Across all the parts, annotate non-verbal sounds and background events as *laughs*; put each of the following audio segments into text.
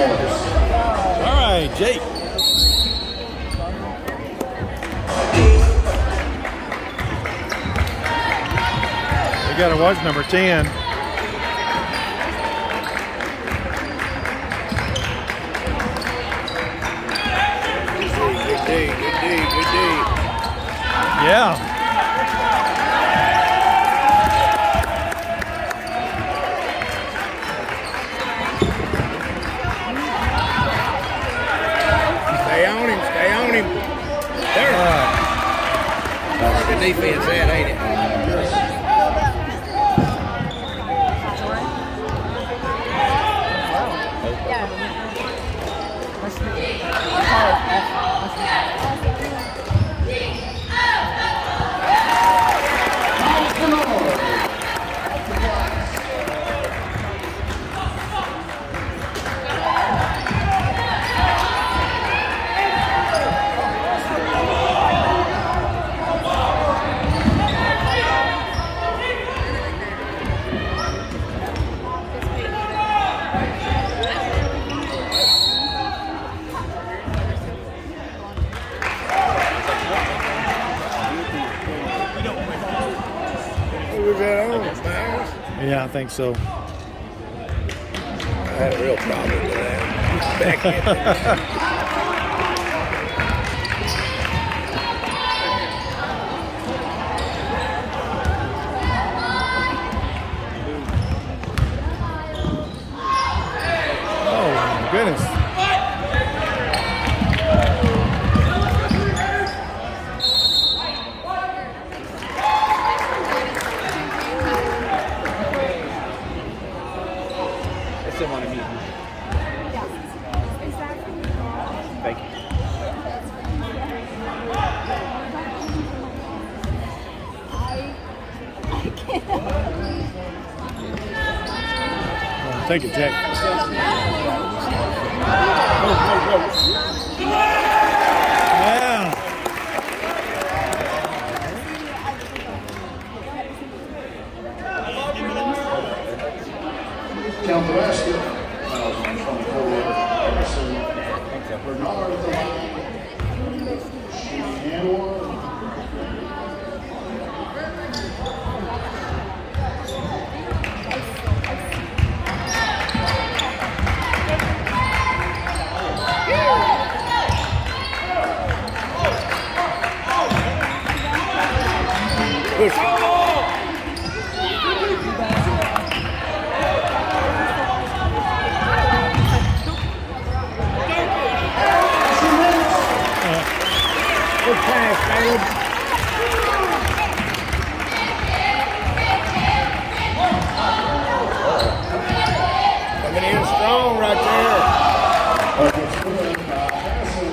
All right, Jake. We got to watch number 10. Good D, good D, good D. Yeah. Stay on him, stay on him. There. Good defense that, ain't it? Who I think so. I had a real problem with that. *laughs* Back in. Oh, my goodness. Still on a meeting. Thank you. Take it, Jack. Yeah. Count the basket. Fouls on 24, Harrison. Bernard at the line. Shooting and one. Push. Good pass, Caleb. Coming in strong right there. Buckets good by Harrison.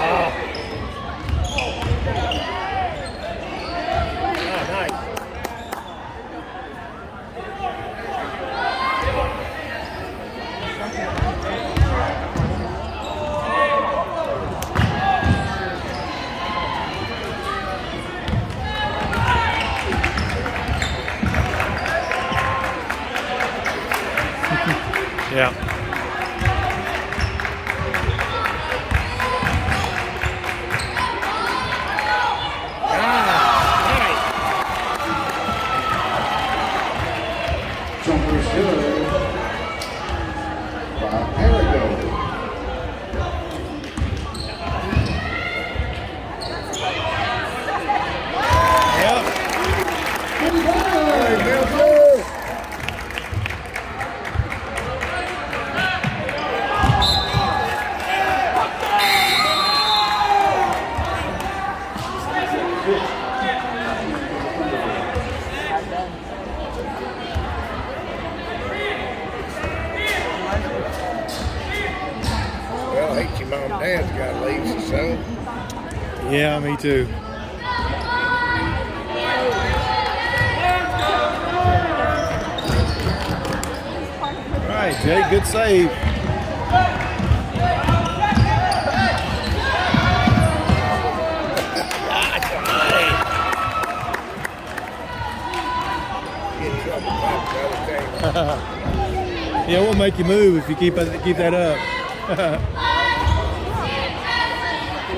Oh, nice. Yeah. dad's got leaves, so. Yeah, me too. All right, good save. *laughs* yeah, we'll make you move if you keep keep that up. *laughs*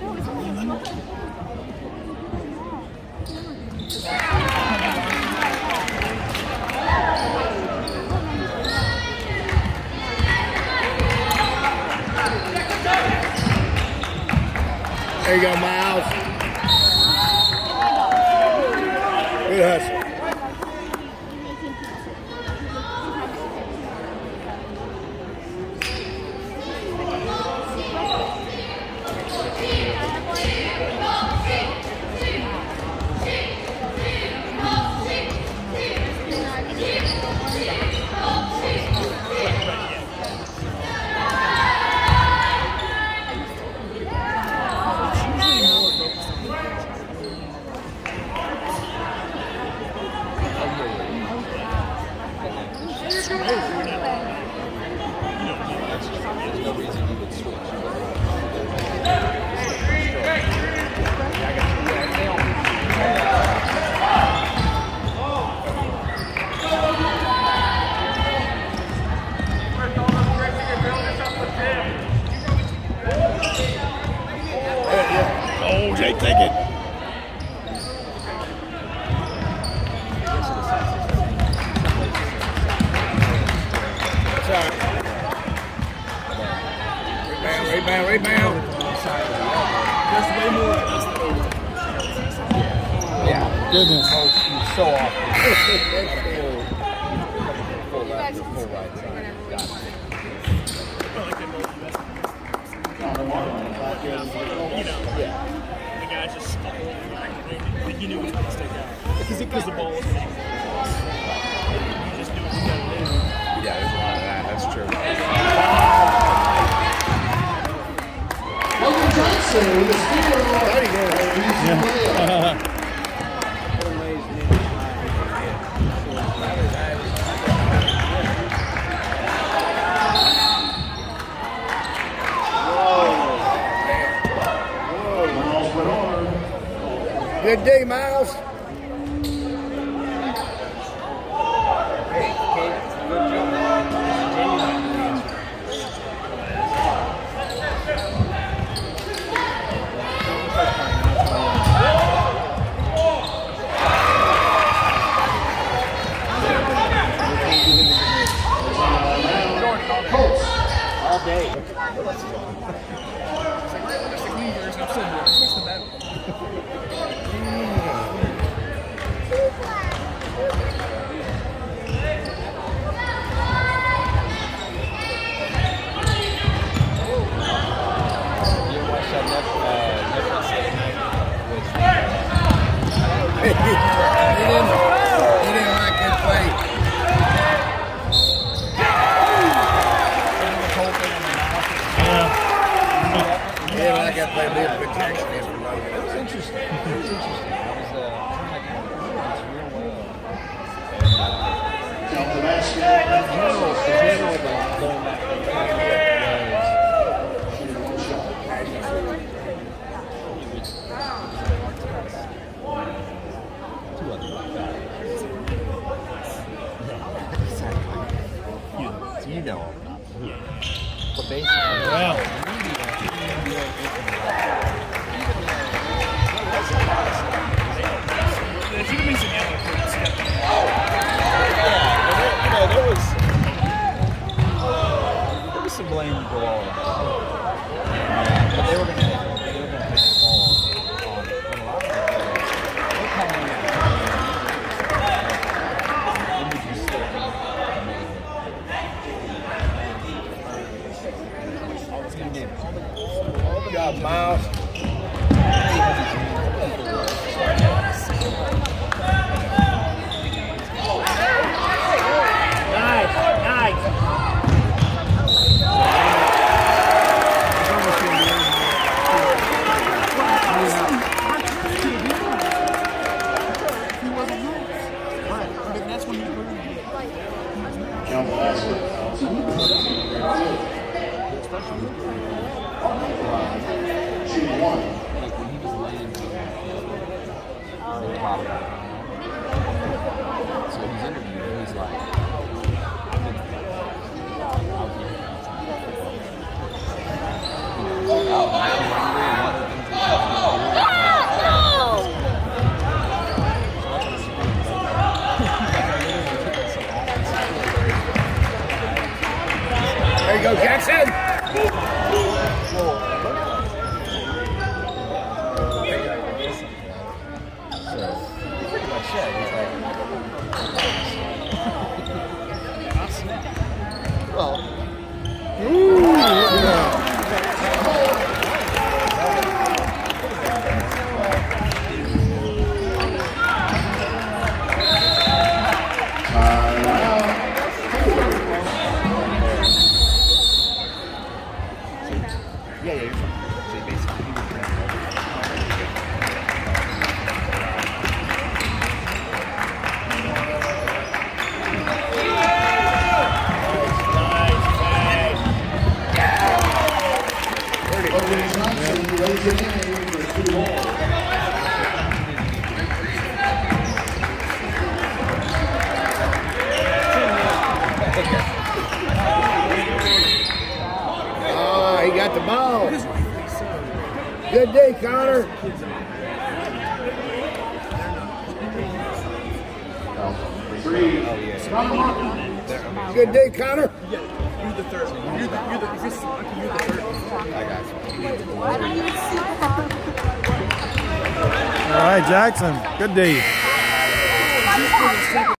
There you go, Miles. Good hustle. Take ticket. Rebound, rebound, rebound. Just way more. Yeah. Goodness. Oh, so awful. *laughs* you knew it to stick out. Because it was the ball. You just knew to. Yeah, there's a lot of that. That's true. Welcome Johnson, the speaker of *laughs* Good day, Miles. 援道 Like when he was laying. So he's interviewed and he's like, Good day, Connor. Good day, Connor. You're the third. You're the. All right, Jackson. Good D.